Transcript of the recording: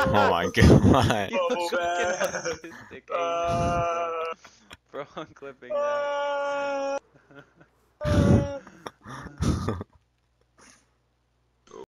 Oh my god. Bubble Fucking oh, man. Uh, Bro, I'm clipping that. Uh,